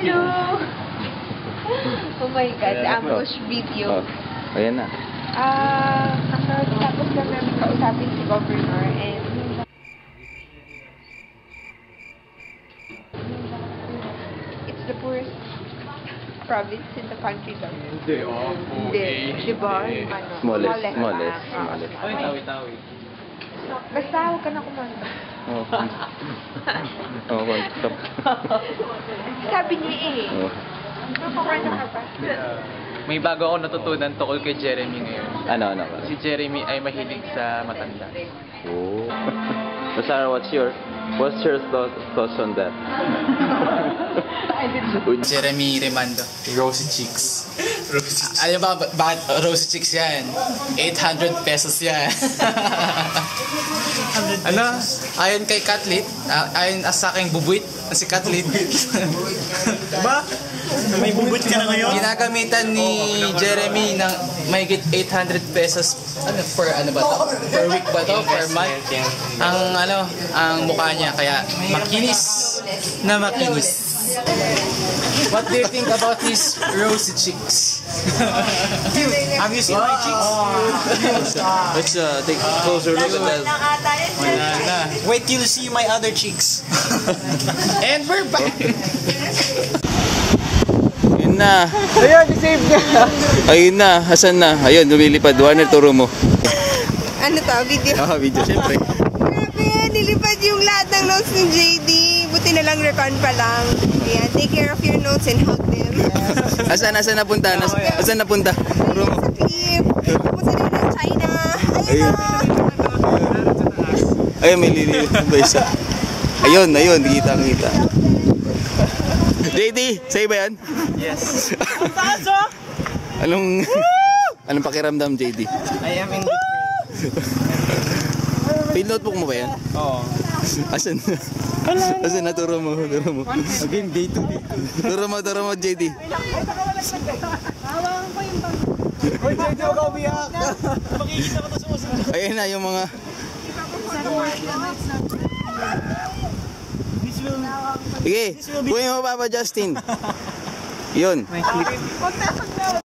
Hello! Oh my God, ambush Oh, video. ayan na. Ah, nakatapos lang namin kausapin si Governor and it's the poorest province in the country daw. Hindi, oh. Hindi. Di ba? Yung ano, Smallest, smallest. smallest, Ah, smallest. Ay, tawi-tawi. Basta huwag ka na kumanta. Oh, oh, one stop. Sabi niya eh. Oh. Nakakumanta ka pa. May bago ako natutunan tungkol kay Jeremy ngayon. Ano, ano? Si Jeremy ay mahilig sa matanda. Oh. So, Sarah, what's your, what's your thoughts, thoughts on that? Jeremy Remando. Rosy Cheeks. Alam ba ba- bakit Rosy Chicks yan? 800 pesos yan. Ano? Ayon kay Katlit, ah, ayon sa aking bubuit na si Katlit. Ba? May bubut ka na ngayon? Ginagamitan ni Jeremy ng may 800 pesos ano per ano ba to? Per week ba to? Per month? Ang ano, ang mukha niya kaya makinis na makinis. What do you think about these rosy? Have you seen my cheeks? Let's uh, take a closer look at that. Na. Wait till you see my other cheeks. And we're back! Yun na. Ayun, save niya. Ayun na. Asan na? Ayun, lumilipad. Warner, turo mo. Ano to, video? Ah, video, syempre. Nilipad yung lahat ng notes ni JD. Buti na lang recon pa lang. Ayan, take care of your notes and hug them. Asan, asan napunta? Nas, asan napunta? Mo. Sa. Tapos na rin ng China. Ayun na. Ayun, may lililip pa isa. Ayun, ayun. Kita, kita. JD, sa'yo ba yan? Yes. Anong... Anong pakiramdam, JD? I am in Field notebook mo ba yan? Oo. Asan? Asan na? Turo mo, turo mo. Again, day to day. Turo mo, turo mo, JD. Hoy, JJ, huwag ka umiyak. Makikita ko to sa usapan. Ayun na yung mga... Sige, kunin mo Papa Justin. Yun.